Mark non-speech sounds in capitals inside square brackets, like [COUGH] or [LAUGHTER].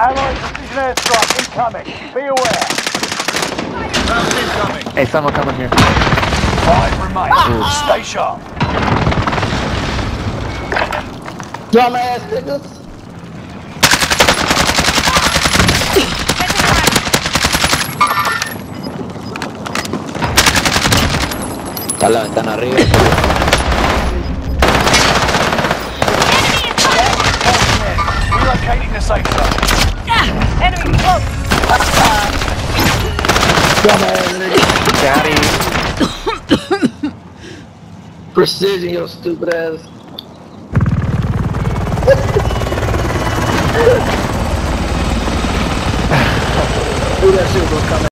Allied precision airstrike incoming. Be aware. Round incoming. Hey, someone coming here. Five remain. Ah. Stay sharp. Dumbass niggas. Está en la ventana arriba. Niggas. Daddy. [COUGHS] Precision, your stupid ass. Who that shit gonna come